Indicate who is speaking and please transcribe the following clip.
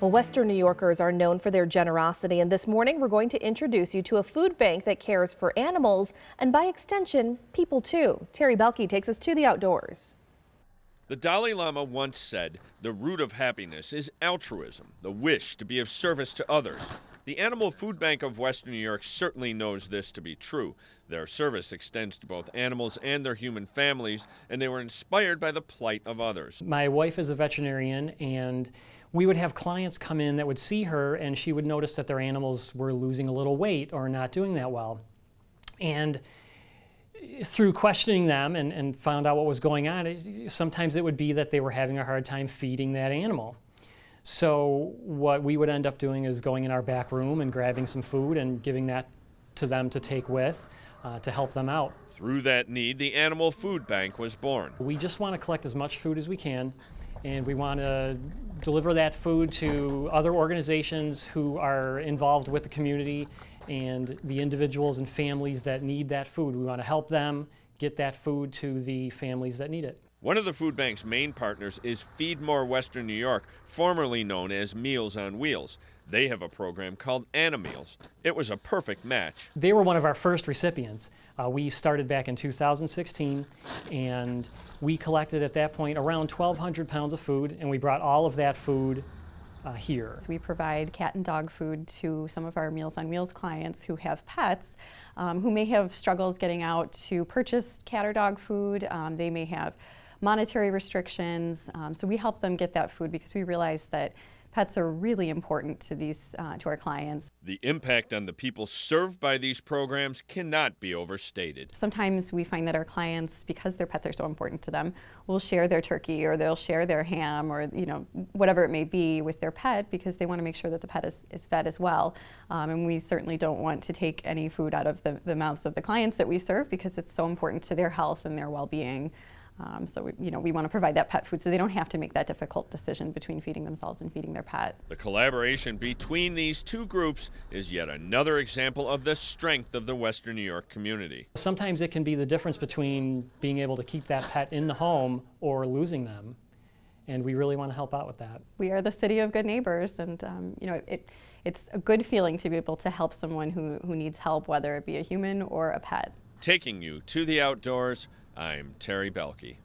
Speaker 1: Well, Western New Yorkers are known for their generosity, and this morning we're going to introduce you to a food bank that cares for animals and, by extension, people too. Terry Belke takes us to the outdoors.
Speaker 2: The Dalai Lama once said, The root of happiness is altruism, the wish to be of service to others. The Animal Food Bank of Western New York certainly knows this to be true. Their service extends to both animals and their human families, and they were inspired by the plight of others.
Speaker 3: My wife is a veterinarian, and we would have clients come in that would see her and she would notice that their animals were losing a little weight or not doing that well. And through questioning them and, and found out what was going on, it, sometimes it would be that they were having a hard time feeding that animal. So what we would end up doing is going in our back room and grabbing some food and giving that to them to take with uh, to help them out.
Speaker 2: Through that need, the Animal Food Bank was born.
Speaker 3: We just want to collect as much food as we can and we want to deliver that food to other organizations who are involved with the community and the individuals and families that need that food. We want to help them get that food to the families that need it.
Speaker 2: One of the food bank's main partners is Feed More Western New York, formerly known as Meals on Wheels. They have a program called Animeals. It was a perfect match.
Speaker 3: They were one of our first recipients. Uh, we started back in 2016 and we collected at that point around 1,200 pounds of food and we brought all of that food uh, here.
Speaker 4: So we provide cat and dog food to some of our Meals on Wheels clients who have pets um, who may have struggles getting out to purchase cat or dog food. Um, they may have monetary restrictions. Um, so we help them get that food because we realize that pets are really important to these uh, to our clients.
Speaker 2: The impact on the people served by these programs cannot be overstated.
Speaker 4: Sometimes we find that our clients, because their pets are so important to them, will share their turkey or they'll share their ham or you know whatever it may be with their pet because they want to make sure that the pet is, is fed as well. Um, and we certainly don't want to take any food out of the, the mouths of the clients that we serve because it's so important to their health and their well-being. Um, so we, you know, we want to provide that pet food so they don't have to make that difficult decision between feeding themselves and feeding their pet.
Speaker 2: The collaboration between these two groups is yet another example of the strength of the Western New York community.
Speaker 3: Sometimes it can be the difference between being able to keep that pet in the home or losing them. And we really want to help out with that.
Speaker 4: We are the city of good neighbors, and um, you know, it, it's a good feeling to be able to help someone who, who needs help, whether it be a human or a pet.
Speaker 2: Taking you to the outdoors I'm Terry Belke.